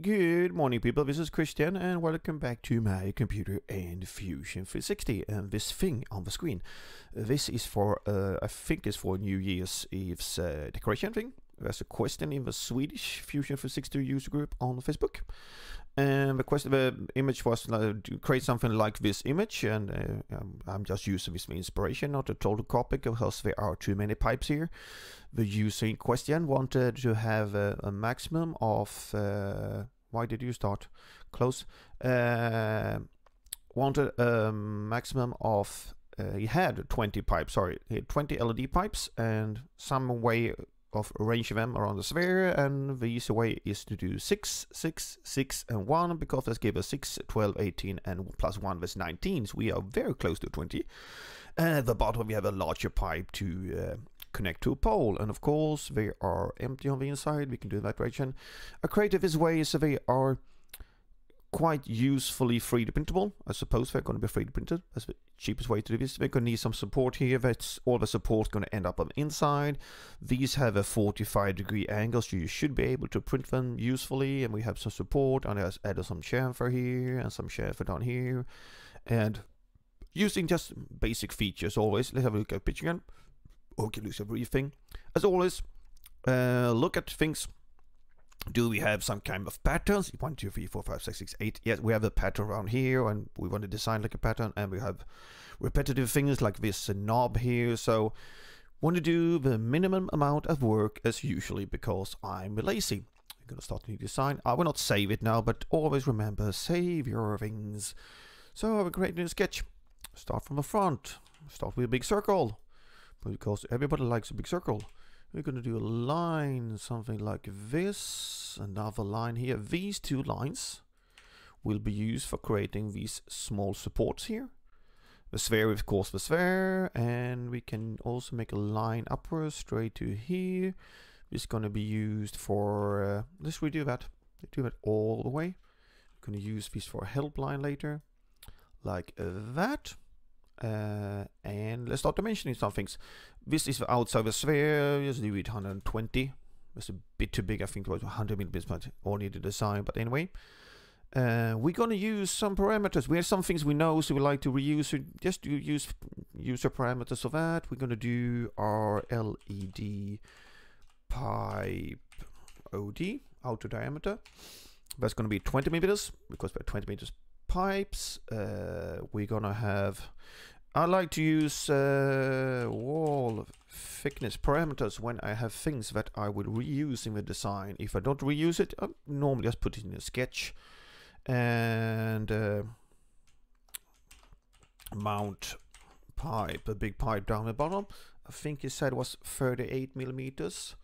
Good morning, people. This is Kristian, and welcome back to my computer and Fusion 360. And this thing on the screen, this is for, uh, I think, it's for New Year's Eve's uh, decoration thing. There's a question in the Swedish Fusion 360 user group on Facebook. And the question, the image was uh, to create something like this image, and uh, um, I'm just using this for inspiration, not a total copy, because there are too many pipes here. The user in question wanted to have a, a maximum of. Uh, why did you start? Close. Uh, wanted a maximum of. Uh, he had 20 pipes. Sorry, he had 20 LED pipes, and some way of arranging them around the sphere and the easy way is to do 6, 6, 6 and 1 because this gives us 6, 12, 18 and plus 1 is 19 so we are very close to 20 and at the bottom we have a larger pipe to uh, connect to a pole and of course they are empty on the inside we can do that direction I created this way so they are quite usefully 3D printable. I suppose they're going to be 3D printed. That's the cheapest way to do this. We're going to need some support here. That's all the support going to end up on the inside. These have a 45 degree angle, so you should be able to print them usefully. And we have some support. And I added some chamfer here and some chamfer down here. And using just basic features always. Let's have a look at picture again. Okay, lose everything. As always, uh, look at things do we have some kind of patterns? One, two, three, four, five, six, six, eight. Yes, we have a pattern around here, and we want to design like a pattern, and we have repetitive things like this knob here. So, want to do the minimum amount of work as usually because I'm lazy. I'm gonna start a new design. I will not save it now, but always remember save your things. So create a new sketch. Start from the front. Start with a big circle because everybody likes a big circle. We're going to do a line, something like this. Another line here. These two lines will be used for creating these small supports here. The sphere, of course, the sphere. And we can also make a line upwards straight to here. It's going to be used for, uh, let's redo that. Do that all the way. I'm going to use this for a help line later. Like that. Uh, and let's start dimensioning some things. This is the outside the sphere, just leave it 120. It's a bit too big, I think it was 100 millimeters, but only to design. But anyway, uh, we're gonna use some parameters. We have some things we know, so we like to reuse. So just to use user parameters of that. We're gonna do our LED pipe OD outer diameter. That's gonna be 20 millimeters because we're 20 meters pipes. Uh, we're gonna have. I like to use uh, wall thickness parameters when I have things that I will reuse in the design. If I don't reuse it, I normally just put it in a sketch and uh, mount pipe, a big pipe down the bottom. I think he said was 38 millimeters.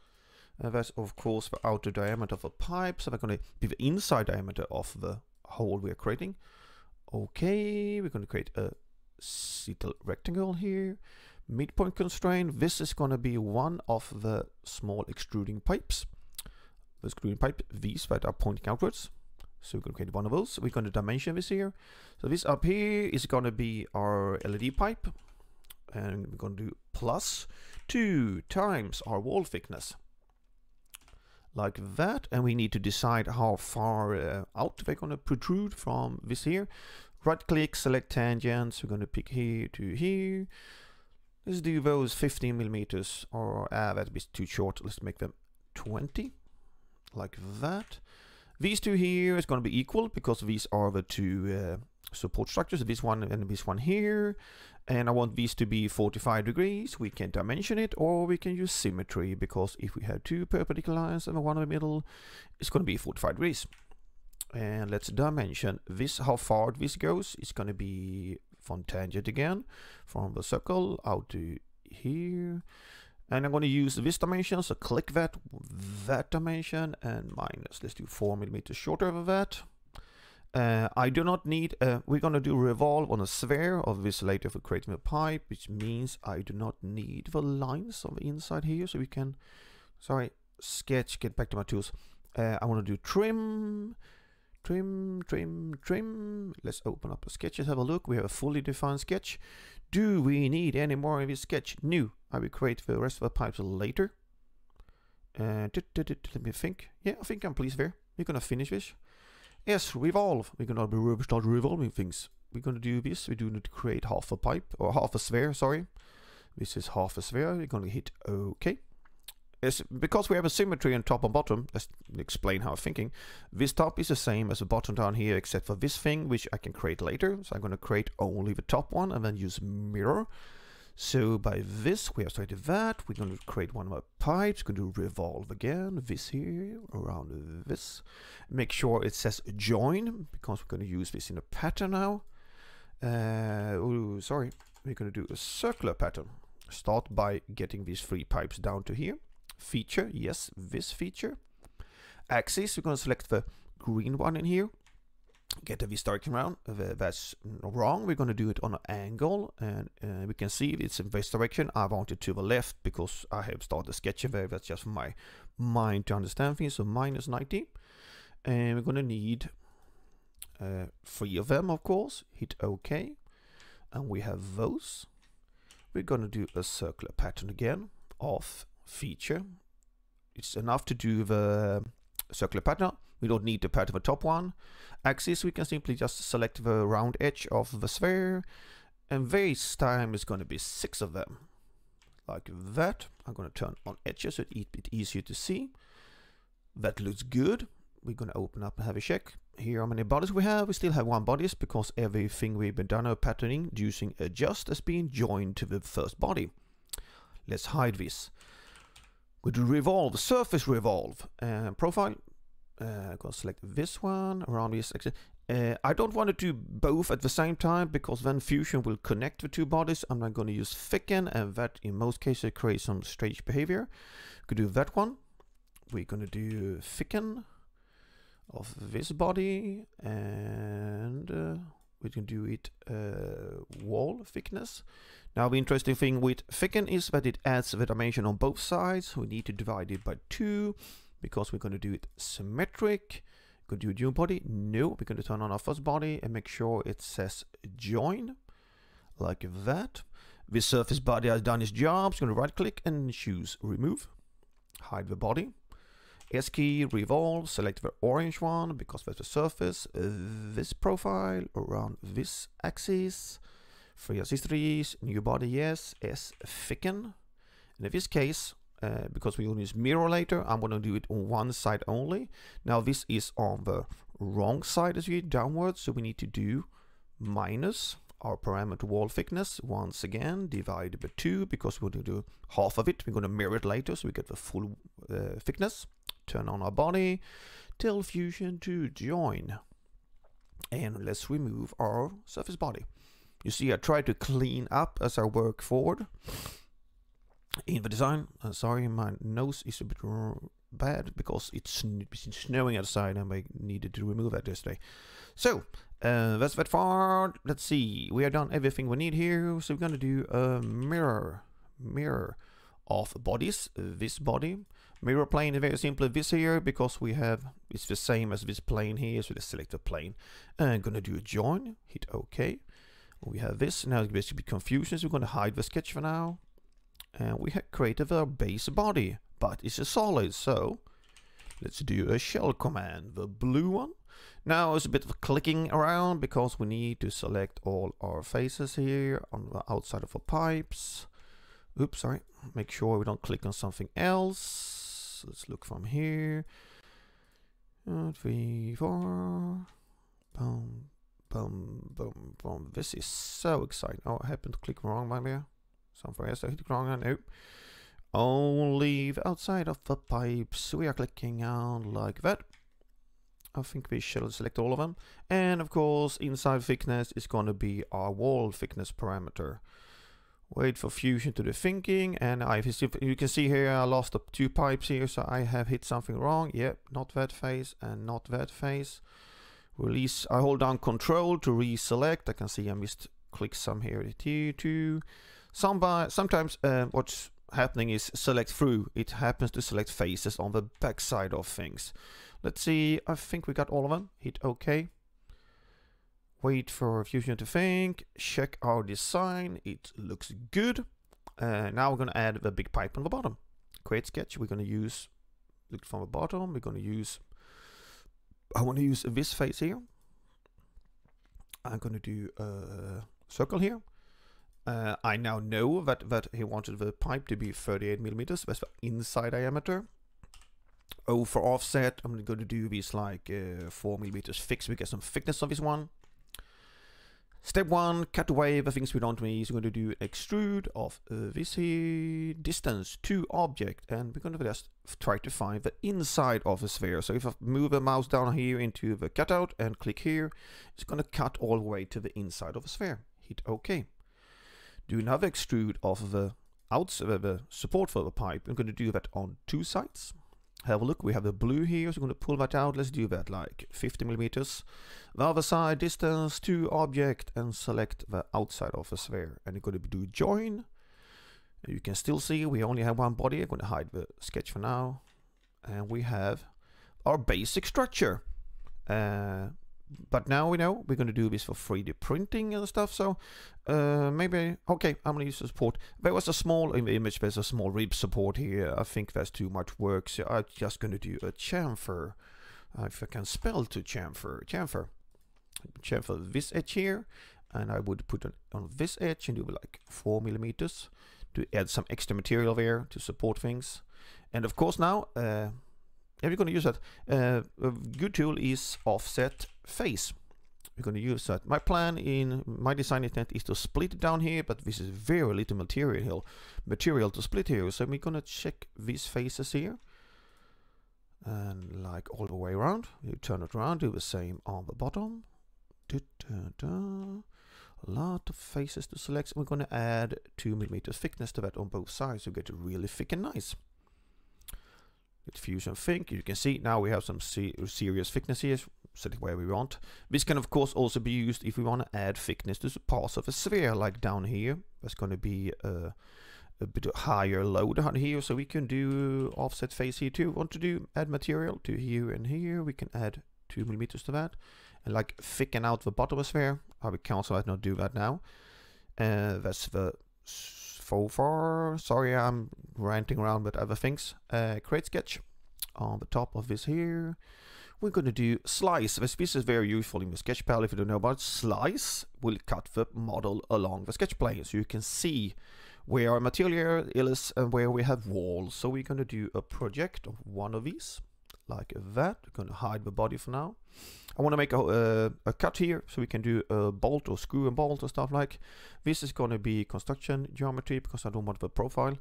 And that's of course the outer diameter of a pipe, so we're going to be the inside diameter of the hole we're creating. Okay, we're going to create a little rectangle here. Midpoint constraint, this is going to be one of the small extruding pipes. The extruding pipe, these that are pointing outwards. So we're going to create one of those. We're going to dimension this here. So this up here is going to be our LED pipe. And we're going to do plus 2 times our wall thickness like that and we need to decide how far uh, out they're going to protrude from this here. Right click select tangents we're going to pick here to here. Let's do those 15 millimeters or ah that'd be too short let's make them 20 like that these two here is going to be equal because these are the two uh, support structures this one and this one here. And I want these to be 45 degrees. We can dimension it or we can use symmetry because if we have two perpendicular lines and one in the middle it's going to be 45 degrees. And let's dimension this how far this goes. It's going to be from tangent again from the circle out to here and I'm going to use this dimension so click that that dimension and minus let's do 4 millimeters shorter than that uh, I do not need, uh, we're going to do revolve on a sphere of this later for creating a pipe, which means I do not need the lines on the inside here. So we can, sorry, sketch, get back to my tools. Uh, I want to do trim, trim, trim, trim. Let's open up the sketches, have a look. We have a fully defined sketch. Do we need any more of this sketch? New. I will create the rest of the pipes later. Uh, let me think. Yeah, I think I'm pleased there. we're gonna finish this. Yes, revolve. We're gonna start revolving things. We're gonna do this. We do need to create half a pipe or half a sphere. Sorry, this is half a sphere. We're gonna hit OK. Because we have a symmetry on top and bottom. Let's explain how I'm thinking. This top is the same as the bottom down here, except for this thing, which I can create later. So I'm gonna create only the top one and then use mirror. So by this, we have started that. We're going to create one more pipes. Going to revolve again. This here around this. Make sure it says join because we're going to use this in a pattern now. Uh, oh, sorry. We're going to do a circular pattern. Start by getting these three pipes down to here. Feature, yes, this feature. Axis, we're going to select the green one in here get the V-starting round. That's wrong. We're going to do it on an angle and uh, we can see it's in this direction. I want it to the left because I have started sketching there. That's just my mind to understand things. So minus 90. And we're going to need uh, three of them, of course. Hit OK. And we have those. We're going to do a circular pattern again of feature. It's enough to do the circular pattern. We don't need the pattern of the top one axis, we can simply just select the round edge of the sphere. And this time is going to be six of them. Like that. I'm going to turn on edges so it's a bit easier to see. That looks good. We're going to open up and have a check. Here how many bodies we have. We still have one bodies because everything we've been done our patterning using adjust has been joined to the first body. Let's hide this. Go to revolve, surface revolve, uh, profile, uh, go select this one around this uh, I don't want to do both at the same time because then Fusion will connect the two bodies. I'm not going to use thicken and that in most cases creates some strange behavior. We could do that one. We're going to do thicken of this body and uh, we can do it uh, wall thickness. Now the interesting thing with thicken is that it adds the dimension on both sides. We need to divide it by 2 because we're going to do it symmetric. Could do dual body? No, we're going to turn on our first body and make sure it says join, like that. This surface body has done its job, I'm going to right click and choose remove. Hide the body. S key, revolve, select the orange one because that's the surface. Uh, this profile around this axis. Three accessories, new body, yes. S thicken. And in this case, uh, because we will use mirror later, I'm going to do it on one side only. Now this is on the wrong side as you downwards, so we need to do minus our parameter wall thickness once again divided by 2 because we're going to do half of it we're going to mirror it later so we get the full uh, thickness turn on our body tell fusion to join and let's remove our surface body you see I try to clean up as I work forward in the design, uh, sorry, my nose is a bit bad because it's been snowing outside and I needed to remove that yesterday. So, uh, that's that far. Let's see, we have done everything we need here, so we're gonna do a mirror, mirror of bodies, this body. Mirror plane is very simple, this here, because we have, it's the same as this plane here, so let's select the plane. And I'm gonna do a join, hit OK. We have this, now it's basically confusion, so we're gonna hide the sketch for now and we have created our base body, but it's a solid, so let's do a shell command, the blue one. Now it's a bit of clicking around because we need to select all our faces here on the outside of our pipes. Oops, sorry. Make sure we don't click on something else. Let's look from here. Four. Boom, boom, boom, boom. This is so exciting. Oh, I happened to click wrong, maybe. Somewhere else I hit wrong on no. Only the outside of the pipes we are clicking on like that. I think we shall select all of them. And of course, inside thickness is going to be our wall thickness parameter. Wait for fusion to the thinking, and I've you can see here I lost up two pipes here, so I have hit something wrong. Yep, not that face and not that face. Release, I hold down control to reselect. I can see I missed click some here. Two, two. Some by, sometimes uh, what's happening is select through. It happens to select faces on the back side of things. Let's see, I think we got all of them. Hit OK. Wait for Fusion to think. Check our design. It looks good. Uh, now we're going to add the big pipe on the bottom. Create sketch. We're going to use, look from the bottom, we're going to use I want to use this face here. I'm going to do a circle here. Uh, I now know that, that he wanted the pipe to be 38 millimeters. That's the inside diameter. Oh, for offset, I'm going to do this like uh, 4 millimeters fixed. We get some thickness on this one. Step one, cut away the things we don't need. We're going to do extrude of uh, this here distance to object and we're going to just try to find the inside of the sphere. So if I move the mouse down here into the cutout and click here, it's going to cut all the way to the inside of the sphere. Hit OK. Do another extrude of the outside, uh, the support for the pipe. I'm going to do that on two sides have a look. We have the blue here, so we're going to pull that out. Let's do that like 50 millimeters. The other side, distance to object, and select the outside of the sphere. And you're going to do join. You can still see we only have one body. I'm going to hide the sketch for now. And we have our basic structure. Uh, but now we know we're going to do this for 3D printing and stuff. So uh, maybe, okay, I'm going to use the support. There was a small image, there's a small rib support here. I think that's too much work. So I'm just going to do a chamfer. Uh, if I can spell to chamfer, chamfer. Chamfer this edge here. And I would put it on this edge and do like 4 millimeters to add some extra material there to support things. And of course now, uh, if you're going to use that, uh, a good tool is offset face. We're going to use that. My plan in my design intent is to split it down here, but this is very little material material to split here. So we're going to check these faces here. And like all the way around, you turn it around, do the same on the bottom. Da, da, da. A lot of faces to select. We're going to add 2 millimeters thickness to that on both sides to get it really thick and nice. Get Fusion Think. You can see now we have some serious thickness here, set it where we want. This can of course also be used if we want to add thickness to the parts of a sphere, like down here. That's going to be a, a bit higher load on here, so we can do offset face here too. Want to do add material to here and here, we can add 2 millimeters to that. And like thicken out the bottom of sphere. I will cancel that, not do that now. Uh, that's the so far. Sorry, I'm ranting around with other things. Uh, create sketch on the top of this here. We're going to do slice. This piece is very useful in the sketch palette if you don't know about it. Slice will cut the model along the sketch plane so you can see where our material is and where we have walls. So we're going to do a project of one of these like that. We're going to hide the body for now. I want to make a, uh, a cut here so we can do a bolt or screw and bolt or stuff like. This is going to be construction geometry because I don't want the profile.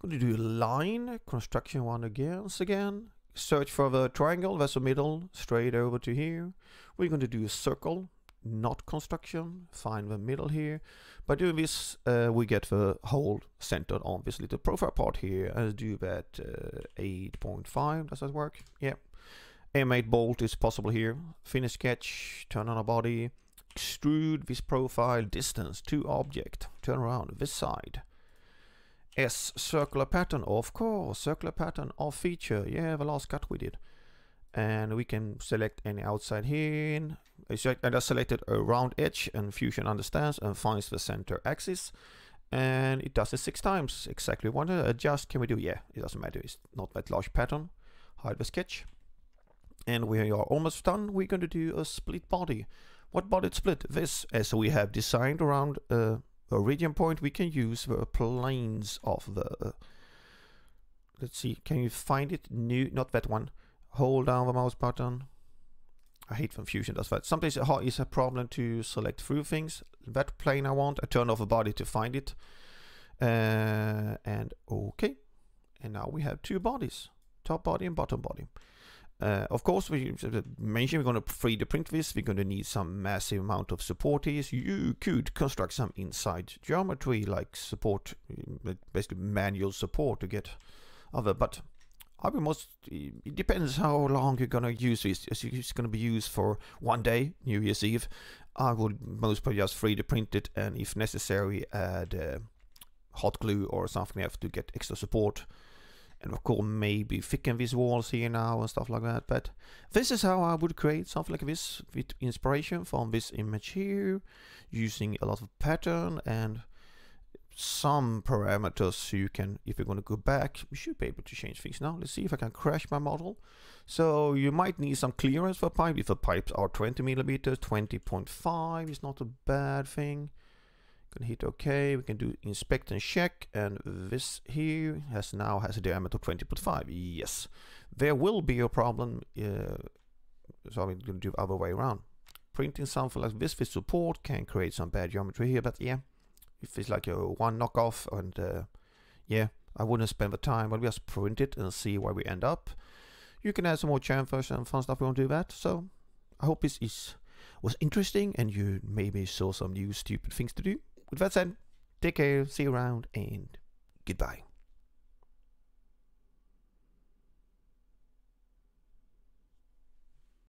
Going to do a line, construction one again, again. Search for the triangle, that's the middle, straight over to here. We're going to do a circle, not construction, find the middle here. By doing this, uh, we get the whole centered on this little profile part here. Let's do that uh, 8.5, does that work? Yeah. M8 bolt is possible here. Finish sketch, turn on a body, extrude this profile distance to object, turn around this side. S circular pattern, of course, circular pattern of feature, yeah, the last cut we did. And we can select any outside here. I just selected a round edge and Fusion understands and finds the center axis. And it does it six times, exactly what uh, adjust can we do? Yeah, it doesn't matter, it's not that large pattern. Hide the sketch. And we are almost done. We're going to do a split body. What body split? This, as we have designed around uh, a origin point, we can use the planes of the... Let's see, can you find it? New, not that one. Hold down the mouse button. I hate when Fusion does that. Sometimes it is a problem to select through things. That plane I want, I turn off a body to find it. Uh, and okay. And now we have two bodies. Top body and bottom body. Uh, of course, we mentioned we're going to 3D print this. We're going to need some massive amount of support here. So you could construct some inside geometry, like support, uh, basically manual support to get other. But I will most. It depends how long you're going to use this. It's going to be used for one day, New Year's Eve. I would most probably just 3D print it, and if necessary, add uh, hot glue or something else to get extra support and of course maybe thicken these walls here now and stuff like that but this is how I would create something like this with inspiration from this image here using a lot of pattern and some parameters so you can, if you're going to go back, you should be able to change things now. Let's see if I can crash my model. So you might need some clearance for pipe. If the pipes are 20 millimeters, 20.5 is not a bad thing. Can hit OK. We can do inspect and check. And this here has now has a diameter of 20.5. Yes, there will be a problem. Uh, so I'm going to do the other way around. Printing something like this with support can create some bad geometry here, but yeah, if it's like a one knockoff and uh, yeah, I wouldn't spend the time, but we just print it and see where we end up. You can add some more chamfers and fun stuff we won't do that. So I hope this is was interesting and you maybe saw some new stupid things to do. With that said, take care, see you around, and goodbye.